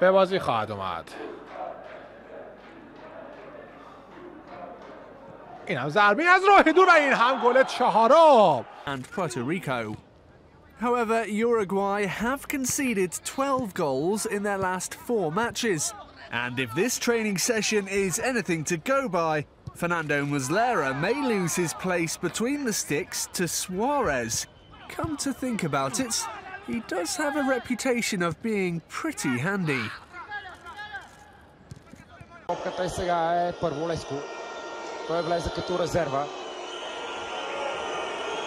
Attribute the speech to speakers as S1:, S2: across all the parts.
S1: به بازی خواهد اومد این هم ضربه از راه دور و این هم گل چهارم
S2: and Puerto Rico. However, Uruguay have conceded 12 goals in their last four matches. And if this training session is anything to go by, Fernando Muslera may lose his place between the sticks to Suarez. Come to think about it, he does have a reputation of being pretty handy.
S3: Топката и сега е Първолеско. Той влезе като резерва.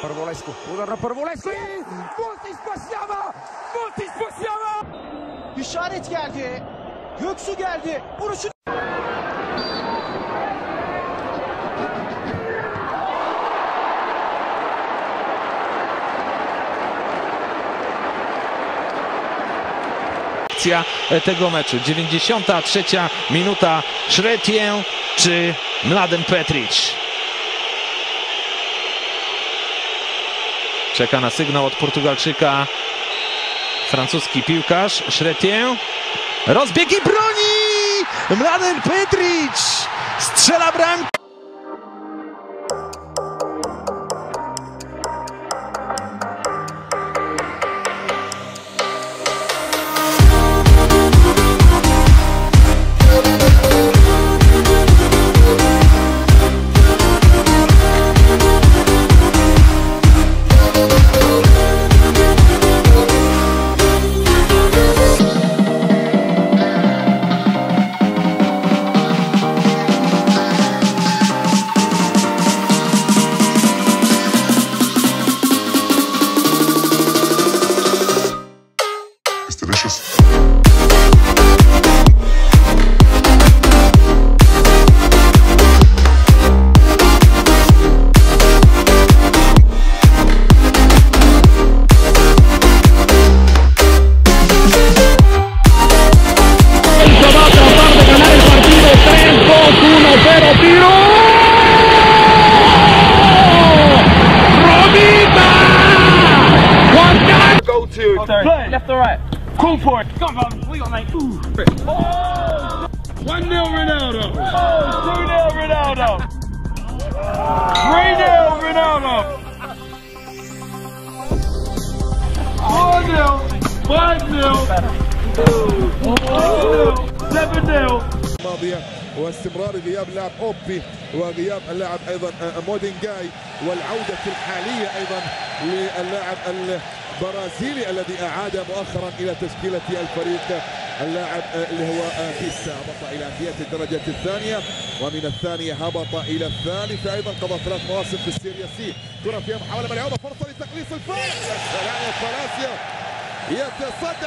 S3: Първолеско. Удар на Първолеско и Muti спасява! Muti спасява!
S4: İşaret geldi. Göksu geldi. Vuruşu
S5: akcja tego meczu. 93 minuta. Szretię czy Mladen Petric? Czeka na sygnał od Portugalczyka francuski piłkarz. Szretię. Rozbieg i broni! Mladen Petric strzela bramkę.
S6: tiro. Romita!
S7: One. Go to. Oh. Left or right. Cool for it. Come on, we got like. Ooh. Oh. One nil Ronaldo. Oh, two nil Ronaldo. Three nil Ronaldo. Four nil. Five nil. Six. Seven
S8: nil. واستمرار غياب لاعب أوبي وغياب اللاعب أيضا مودينجاي والعودة الحالية أيضا للاعب البرازيلي الذي أعاد مؤخرا إلى تشكيلة الفريق اللاعب اللي هو بيسا هبط إلى أندية الدرجة الثانية ومن الثانية هبط إلى الثالثة أيضا. قضى ثلاث مواسم في السيريا سي. كرة فيها محاولة ملعوبة فرصة لتقليص الفارق يا سلام يتصدى